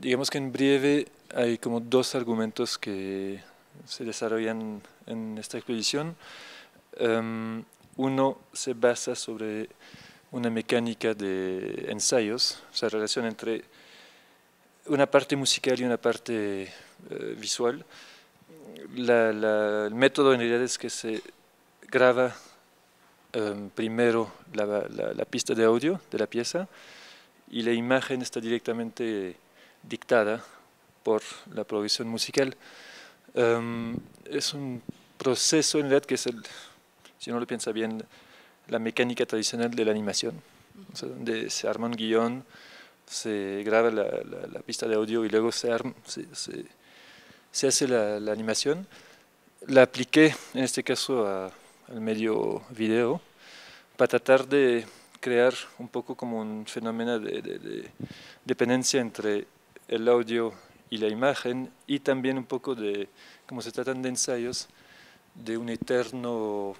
Digamos que en breve hay como dos argumentos que se desarrollan en esta exposición. Em, uno se basa sobre una mecánica de ensayos, o sea, relación entre una parte musical y una parte eh, visual. el método en realidad es que se graba em, primero la, pista de audio de la pieza y la imagen está directamente dictada por la producción musical. Em, es un proceso en realidad que es, el, si uno lo piensa bien, la mecánica tradicional de la animación, donde se arma un guion, se graba la, pista de audio y luego se, se, hace la, animación. La apliqué en este caso al medio video para tratar de crear un poco como un fenómeno de, dependencia entre el audio y la imagen y también un poco de, como se tratan de ensayos, de un eterno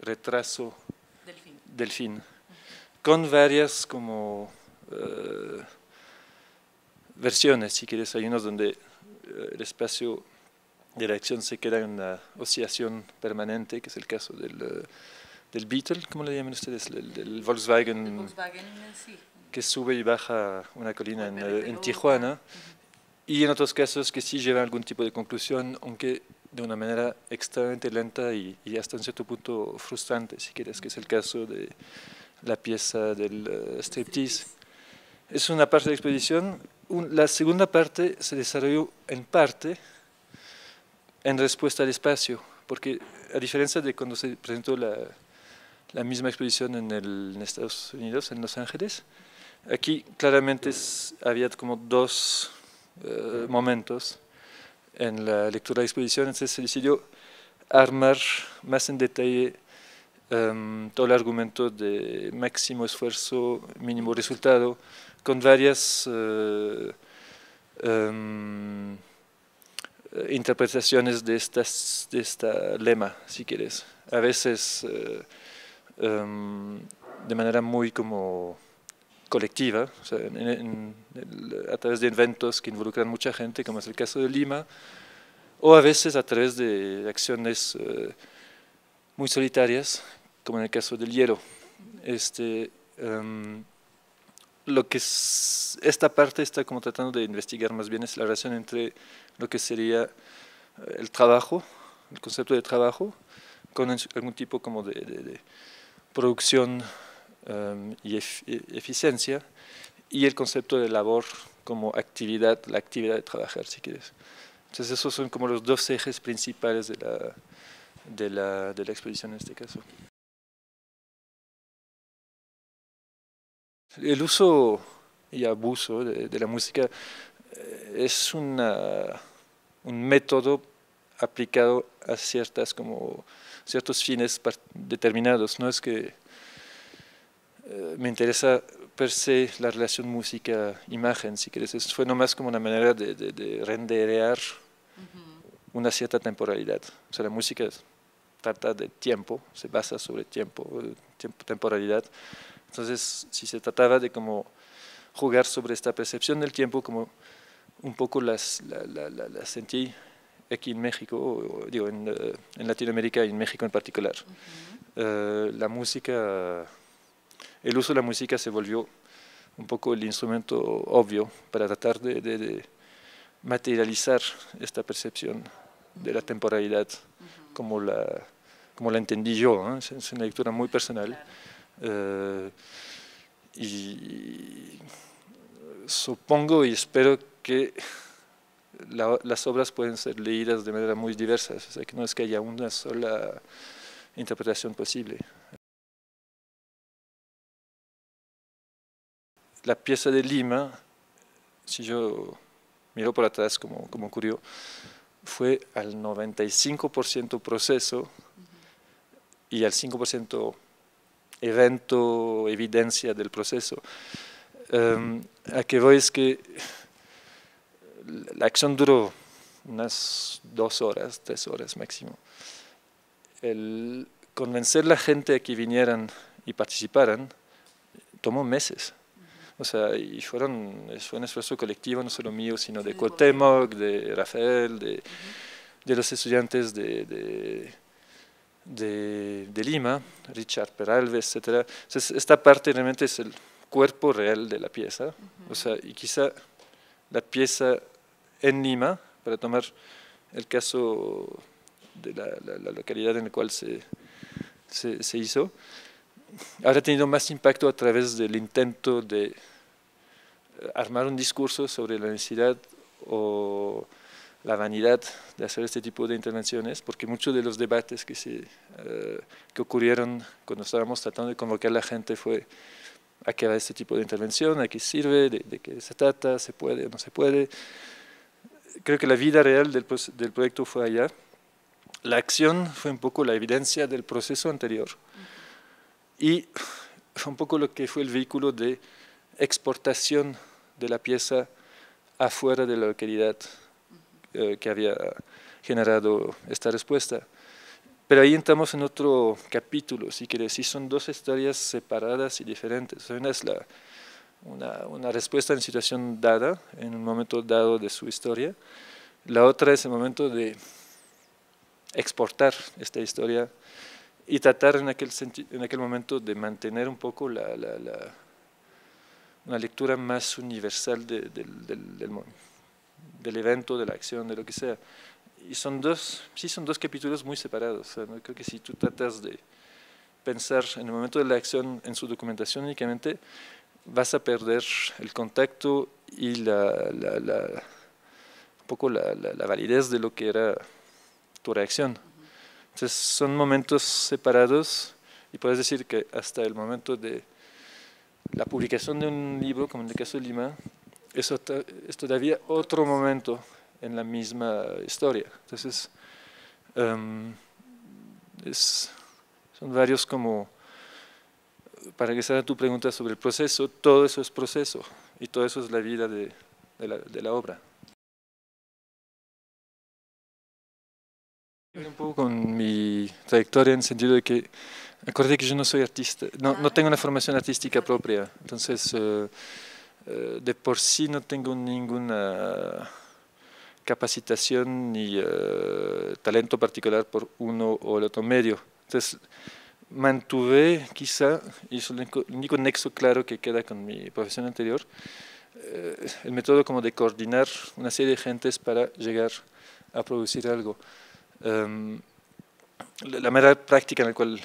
retraso del fin, con varias como eh, versiones, si quieres, hay unos donde eh, el espacio de la acción se queda en una oscilación permanente, que es el caso del, eh, del Beetle, ¿cómo le llaman ustedes? del Volkswagen, que sube y baja una colina en, Tijuana, y en otros casos que sí lleva algún tipo de conclusión, aunque de una manera extremadamente lenta y, y hasta en cierto punto frustrante, si quieres, que es el caso de la pieza del uh, striptease. Es una parte de la exposición. la segunda parte se desarrolló en parte en respuesta al espacio, porque a diferencia de cuando se presentó la, la misma exposición en, el, en, Estados Unidos, en Los Ángeles, aquí claramente había como dos uh, momentos en la lectura de la exposición, entonces se decidió armar más en detalle Em, todo el argumento de máximo esfuerzo, mínimo resultado, con varias uh, interpretaciones de, estas, de esta lema, si quieres. A veces uh, um, de manera muy como colectiva, o sea, en, en, a través de eventos que involucran mucha gente, como es el caso de Lima, o a veces a través de acciones muy solitarias, como en el caso del hierro. Este, em, lo que es, esta parte está como tratando de investigar más bien es la relación entre lo que sería eh, el trabajo, el concepto de trabajo, con algún tipo como de, producción em, y eficiencia, y el concepto de labor como actividad, la actividad de trabajar, si quieres. Entonces esos son como los dos ejes principales de la, de la, de la exposición en este caso. El uso y abuso de, la música eh, es una, un método aplicado a ciertas como ciertos fines determinados. No es que me interesa per se la relación música-imagen, si quieres. Fue nomás como una manera de, de, renderear una cierta temporalidad. O sea, la música trata de tiempo, se basa sobre tiempo, tiempo temporalidad. Entonces, si se trataba de como jugar sobre esta percepción del tiempo, como un poco las, la, sentí aquí en México, digo, en, eh, en, Latinoamérica y en México en particular. Eh, la música, el uso de la música se volvió un poco el instrumento obvio para tratar de, materializar esta percepción de la temporalidad como, la, como la entendí yo, es una lectura muy personal. Eh, y supongo y espero que las obras pueden ser leídas de manera muy diversa, o sea, que no es que haya una sola interpretación posible. La pieza de Lima, si yo miro por atrás como, como ocurrió, fue al 95% proceso y al 5% evento, evidencia del proceso. Um, a que voy es que la acción duró unas dos horas, tres horas máximo. El convencer a la gente a que vinieran y participaran tomó meses. O sea, y fueron, fue un esfuerzo colectivo, no solo mío, sino de Cuauhtémoc, de Rafael, de, de los estudiantes de, de, de, Lima, Richard Peralves, etc. esta parte realmente es el cuerpo real de la pieza, o sea, y quizá la pieza en Lima, para tomar el caso de la, localidad en la cual se, se, se hizo, habrá tenido más impacto a través del intento de eh, armar un discurso sobre la necesidad o la vanidad de hacer este tipo de intervenciones, porque muchos de los debates que, se, eh, que ocurrieron cuando estábamos tratando de convocar a la gente fue a qué va este tipo de intervención, a qué sirve, de, qué se trata, se puede o no se puede. Creo que la vida real del, del proyecto fue allá. La acción fue un poco la evidencia del proceso anterior y un poco lo que fue el vehículo de exportación de la pieza afuera de la localidad eh, que había generado esta respuesta. Pero ahí entramos en otro capítulo, si quieres, sí son dos historias separadas y diferentes. Una es la, una, una, respuesta en situación dada, en un momento dado de su historia. La otra es el momento de exportar esta historia y tratar en aquel, en aquel momento de mantener un poco la, la, la una lectura más universal de, del, del, del, evento, de la acción, de lo que sea. Y son dos, sí son dos capítulos muy separados. Creo que si tú tratas de pensar en el momento de la acción en su documentación únicamente, vas a perder el contacto y la, la, la un poco la, la validez de lo que era tu reacción. Entonces son momentos separados y puedes decir que hasta el momento de la publicación de un libro, como en el caso de Lima, es, es todavía otro momento en la misma historia. Entonces, es, son varios como, para que sea tu pregunta sobre el proceso, todo eso es proceso y todo eso es la vida de la obra. Un poco con mi trayectoria en el sentido de que, acuérdate que yo no soy artista, no, no tengo una formación artística propia, entonces uh, uh, de por sí no tengo ninguna capacitación ni uh, talento particular por uno o el otro medio. Entonces mantuve quizá, y es el único nexo claro que queda con mi profesión anterior, el método como de coordinar una serie de gentes para llegar a producir algo. Um, la manera práctica en la cual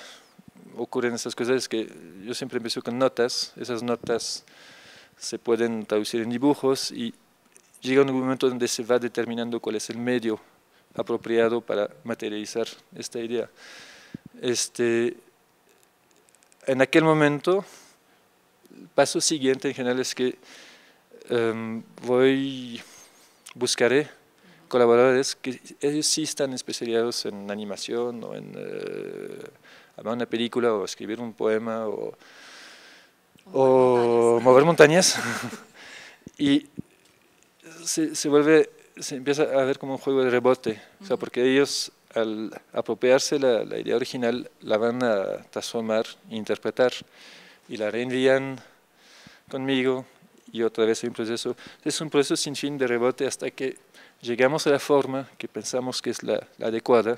ocurren estas cosas es que yo siempre empiezo con notas, esas notas se pueden traducir en dibujos y llega un momento donde se va determinando cuál es el medio apropiado para materializar esta idea. Este, en aquel momento, el paso siguiente en general es que um, voy, buscaré colaboradores que ellos sí están especializados en animación o en eh, una película o escribir un poema o, o mover montañas, y se, se, vuelve, se empieza a ver como un juego de rebote, o sea, porque ellos al apropiarse la, la idea original la van a transformar, interpretar y la reenvían conmigo y otra vez hay un proceso. Es un proceso sin fin de rebote hasta que llegamos a la forma que pensamos que es la, la adecuada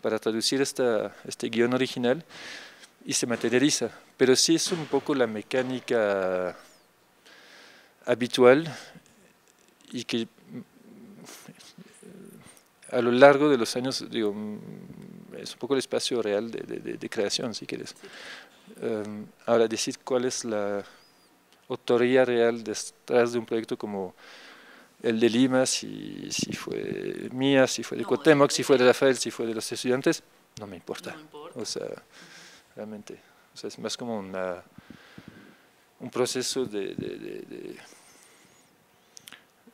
para traducir esta, este guion original y se materializa. Pero sí es un poco la mecánica habitual y que a lo largo de los años, digo, es un poco el espacio real de, de, de creación, si quieres. Um, ahora, decir cuál es la autoría real detrás de un proyecto como el de Lima, si, si fue mía, si fue de no, si fue de Rafael, si fue de los estudiantes, no me importa. No importa. O sea, realmente, o sea, es más como una, un proceso de, de, de,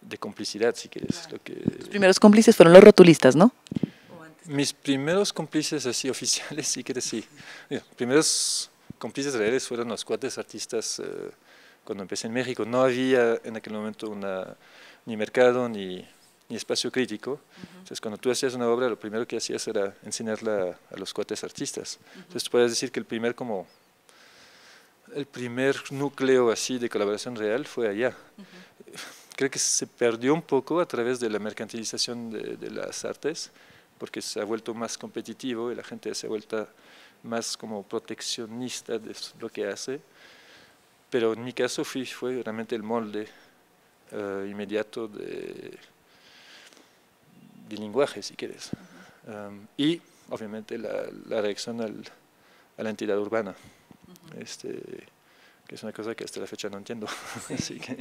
de complicidad, si quieres. Claro. Lo que, Los primeros cómplices fueron los rotulistas, ¿no? Mis primeros cómplices así oficiales, sí que sí. Los primeros cómplices reales fueron los cuatro artistas eh, cuando empecé en México. No había en aquel momento una ni mercado ni, ni espacio crítico. Uh -huh. Entonces, cuando tú hacías una obra, lo primero que hacías era enseñarla a los cuates artistas. Uh -huh. Entonces, tú puedes decir que el primer como el primer núcleo así de colaboración real fue allá. Creo que se perdió un poco a través de la mercantilización de, las artes, porque se ha vuelto más competitivo y la gente se ha vuelto más como proteccionista de lo que hace. Pero en mi caso fue, fue realmente el molde eh, inmediato de, de, lenguaje, si quieres. Um, y obviamente la, la reacción al, a la entidad urbana este, que es una cosa que hasta la fecha no entiendo. Así que...